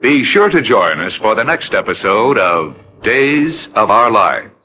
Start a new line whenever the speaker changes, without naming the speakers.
Be sure to join us for the next episode of Days of Our Lives.